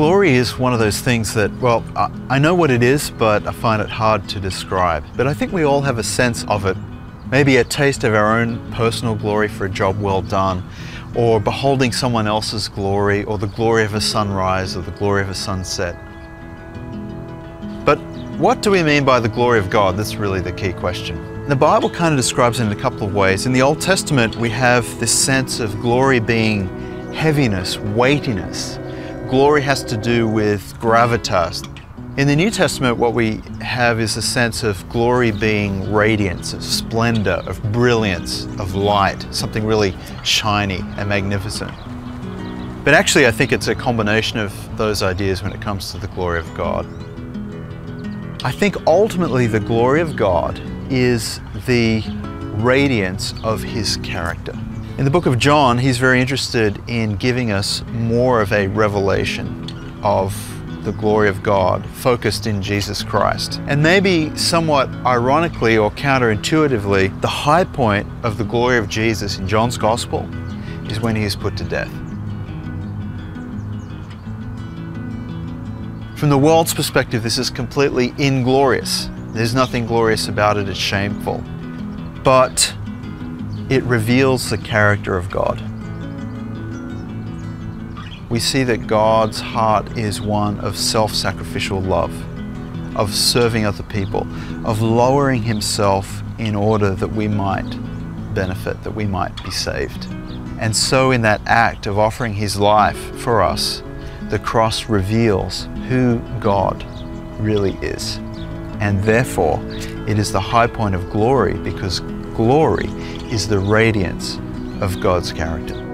Glory is one of those things that, well, I know what it is, but I find it hard to describe. But I think we all have a sense of it. Maybe a taste of our own personal glory for a job well done, or beholding someone else's glory, or the glory of a sunrise, or the glory of a sunset. But what do we mean by the glory of God? That's really the key question. The Bible kind of describes it in a couple of ways. In the Old Testament, we have this sense of glory being heaviness, weightiness. Glory has to do with gravitas. In the New Testament, what we have is a sense of glory being radiance, of splendor, of brilliance, of light, something really shiny and magnificent. But actually, I think it's a combination of those ideas when it comes to the glory of God. I think ultimately the glory of God is the radiance of His character. In the book of John, he's very interested in giving us more of a revelation of the glory of God focused in Jesus Christ. And maybe somewhat ironically or counterintuitively, the high point of the glory of Jesus in John's Gospel is when he is put to death. From the world's perspective, this is completely inglorious. There's nothing glorious about it, it's shameful. But it reveals the character of God. We see that God's heart is one of self-sacrificial love, of serving other people, of lowering himself in order that we might benefit, that we might be saved. And so in that act of offering his life for us, the cross reveals who God really is. And therefore, it is the high point of glory because glory is the radiance of God's character.